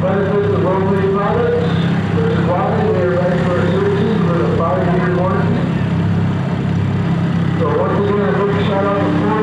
Benefits of Oakley products, for squatting, they are back for services with a five-year warranty. So once again, a quick shout out to